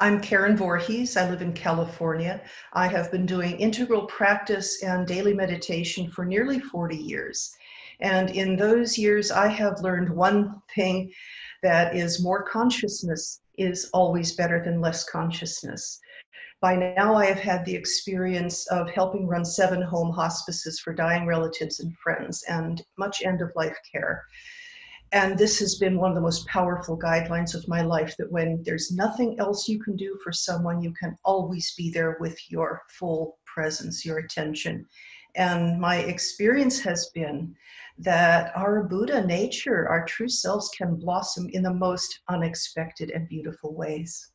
I'm Karen Voorhees. I live in California. I have been doing integral practice and daily meditation for nearly 40 years. And in those years, I have learned one thing that is more consciousness is always better than less consciousness. By now, I have had the experience of helping run seven home hospices for dying relatives and friends and much end of life care. And this has been one of the most powerful guidelines of my life that when there's nothing else you can do for someone, you can always be there with your full presence, your attention. And my experience has been that our Buddha nature, our true selves, can blossom in the most unexpected and beautiful ways.